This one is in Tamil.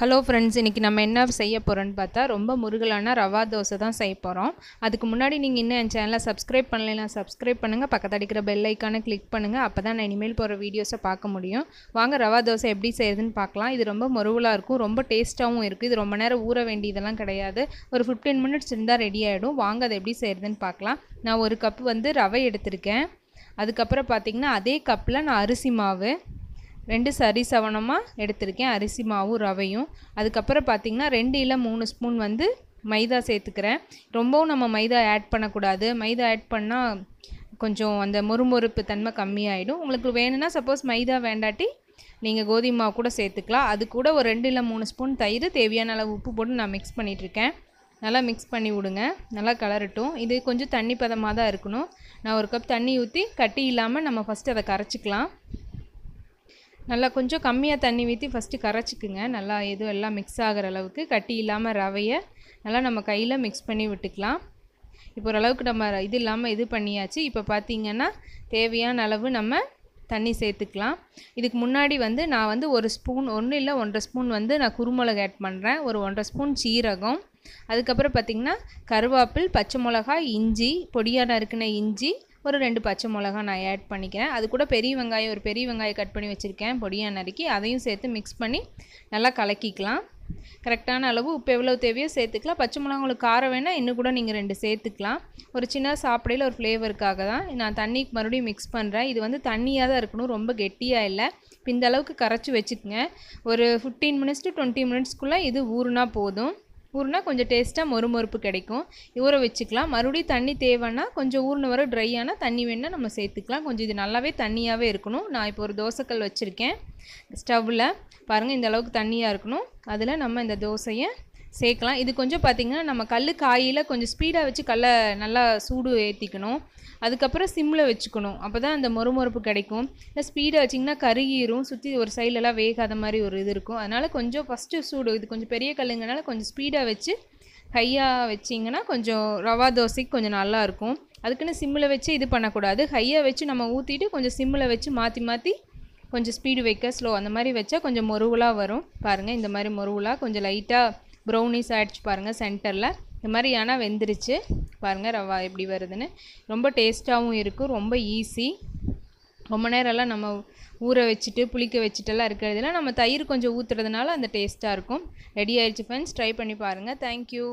ஹலோ ஃப்ரெண்ட்ஸ் இன்றைக்கி நம்ம என்ன செய்ய போகிறோன்னு பார்த்தா ரொம்ப முருகலான ரவா தோசை தான் செய்ய போகிறோம் அதுக்கு முன்னாடி நீங்கள் இன்னும் என் சேனலை சப்ஸ்கிரைப் பண்ணலைன்னா சப்ஸ்கிரைப் பண்ணுங்கள் பக்கத்தில் அடிக்கிற பெல் ஐக்கானை கிளிக் பண்ணுங்கள் அப்போ தான் நான் இனிமேல் போகிற வீடியோஸை பார்க்க முடியும். வாங்க ரவா தோசை எப்படி செய்யுதுன்னு பார்க்கலாம். இது ரொம்ப முருகலாக இருக்கும். ரொம்ப டேஸ்ட்டாகவும் இருக்குது இது ரொம்ப நேரம் ஊற வேண்டியதெல்லாம் கிடையாது. ஒரு ஃபிஃப்டீன் மினிட்ஸ் இருந்தால் ரெடி ஆகிடும் வாங்க அதை எப்படி செய்கிறதுன்னு பார்க்கலாம். நான் ஒரு கப் வந்து ரவை எடுத்திருக்கேன். அதுக்கப்புறம் பார்த்திங்கன்னா அதே கப்பில் நான் அரிசி மாவு ரெண்டு சரி சவனமாக எடுத்திருக்கேன் அரிசி மாவும் ரவையும். அதுக்கப்புறம் பார்த்திங்கன்னா ரெண்டு இல்லை மூணு ஸ்பூன் வந்து மைதா சேர்த்துக்கிறேன். ரொம்பவும் நம்ம மைதா ஆட் பண்ணக்கூடாது. மைதா ஆட் பண்ணால் கொஞ்சம் அந்த மொறுமொறுப்பு தன்மை கம்மியாயிடும். உங்களுக்கு வேணும்னா சப்போஸ் மைதா வேண்டாட்டி நீங்கள் கோதுமை மாவு கூட சேர்த்துக்கலாம். அது கூட ஒரு ரெண்டு இல்லை மூணு ஸ்பூன் தயிர் தேவையான அளவு உப்பு போட்டு நான் மிக்ஸ் பண்ணிகிட்ருக்கேன் நல்லா மிக்ஸ் பண்ணி விடுங்க. நல்லா கலரட்டும். இது கொஞ்சம் தண்ணி பதமாக தான் இருக்கணும். நான் ஒரு கப் தண்ணி ஊற்றி கட்டி இல்லாமல் நம்ம ஃபஸ்ட்டு அதை கரைச்சிக்கலாம். நல்லா கொஞ்சம் கம்மியாக தண்ணி ஊற்றி ஃபஸ்ட்டு கரைச்சிக்குங்க. நல்லா எதுவும் எல்லாம் மிக்ஸ் ஆகிற அளவுக்கு கட்டி இல்லாமல் ரவையை நல்லா நம்ம கையில் மிக்ஸ் பண்ணி விட்டுக்கலாம். இப்போ ஓரளவுக்கு நம்ம இது இல்லாமல் இது பண்ணியாச்சு. இப்போ பார்த்திங்கன்னா தேவையான அளவு நம்ம தண்ணி சேர்த்துக்கலாம். இதுக்கு முன்னாடி வந்து நான் வந்து ஒரு ஸ்பூன் ஒன்று இல்லை ஒன்றரை ஸ்பூன் வந்து நான் குருமிளகு ஆட் பண்ணுறேன் ஒரு ஒன்றரை ஸ்பூன் சீரகம். அதுக்கப்புறம் பார்த்திங்கன்னா கருவேப்பில் பச்சை மிளகாய் இஞ்சி பொடியாக நறுக்கின இஞ்சி ஒரு ரெண்டு பச்சை மிளகா நான் ஆட் பண்ணிக்கிறேன். அது கூட பெரிய வெங்காயம் ஒரு பெரிய வெங்காயம் கட் பண்ணி வச்சுருக்கேன். பொடியாக நறுக்கி அதையும் சேர்த்து மிக்ஸ் பண்ணி நல்லா கலக்கிக்கலாம். கரெக்டான அளவு உப்பு எவ்வளோ தேவையோ சேர்த்துக்கலாம். பச்சை மிளகா உங்களுக்கு காரம் வேணால் இன்னும் கூட நீங்கள் ரெண்டு சேர்த்துக்கலாம். ஒரு சின்ன சாப்பிடையில் ஒரு ஃப்ளேவருக்காக தான் நான் தண்ணி மறுபடியும் மிக்ஸ் பண்ணுறேன் இது வந்து தண்ணியாக தான் இருக்கணும். ரொம்ப கெட்டியாக இல்லை. இப்போ இந்த அளவுக்கு கரைச்சி வச்சுக்கோங்க. ஒரு ஃபிஃப்டீன் மினிட்ஸ் டு டுவெண்ட்டி மினிட்ஸ்க்குள்ளே இது ஊறுனா போதும். ஊறுனா கொஞ்சம் டேஸ்ட்டாக மொறுமொறுப்பு கிடைக்கும். ஊற வச்சுக்கலாம். மறுபடியும் தண்ணி தேவைன்னா கொஞ்சம் ஊறின வர ட்ரை ஆனால் தண்ணி வேணால் நம்ம சேர்த்துக்கலாம். கொஞ்சம் இது நல்லாவே தண்ணியாகவே இருக்கணும். நான் இப்போ ஒரு தோசைக்கல் வச்சுருக்கேன். ஸ்டவ்வில் பாருங்கள் இந்த அளவுக்கு தண்ணியாக இருக்கணும். அதில் நம்ம இந்த தோசையை சேர்க்கலாம். இது கொஞ்சம் பார்த்திங்கன்னா நம்ம கல் காயில் கொஞ்சம் ஸ்பீடாக வச்சு கல்லை நல்லா சூடு ஏற்றிக்கணும் அதுக்கப்புறம் சிம்மில் வச்சுக்கணும். அப்போ தான் அந்த மொறுமொறுப்பு கிடைக்கும். இல்லை ஸ்பீடாக வச்சிங்கன்னா கருகிரும். சுற்றி ஒரு சைட்லலாம் வேகாத மாதிரி ஒரு இது இருக்கும். அதனால் கொஞ்சம் ஃபஸ்ட்டு சூடு இது கொஞ்சம் பெரிய கல்லுங்கனால கொஞ்சம் ஸ்பீடாக வச்சு ஹையாக வச்சிங்கன்னா கொஞ்சம் ரவா தோசைக்கு கொஞ்சம் நல்லாயிருக்கும் அதுக்குன்னு சிம்மில் வச்சு இது பண்ணக்கூடாது. ஹையாக வச்சு நம்ம ஊற்றிட்டு கொஞ்சம் சிம்மில் வச்சு மாற்றி மாற்றி கொஞ்சம் ஸ்பீடு வைக்க ஸ்லோ அந்த மாதிரி வச்சா கொஞ்சம் மொருவலாக வரும். பாருங்கள் இந்த மாதிரி மொருவலாக கொஞ்சம் லைட்டாக ப்ரௌனிஸ் ஆகிடுச்சு பாருங்கள் சென்டரில் இந்த மாதிரி ஆனால் வெந்துருச்சு. பாருங்கள் ரவா எப்படி வருதுன்னு. ரொம்ப டேஸ்ட்டாகவும் இருக்கும் ரொம்ப ஈஸி ரொம்ப நேரம்லாம் நம்ம ஊற வச்சுட்டு புளிக்க வச்சுட்டெல்லாம் இருக்கிறதுல நம்ம தயிர் கொஞ்சம் ஊற்றுறதுனால அந்த டேஸ்ட்டாக இருக்கும். ரெடி ஆயிடுச்சு ஃப்ரெண்ட்ஸ் ட்ரை பண்ணி பாருங்கள் தேங்க்யூ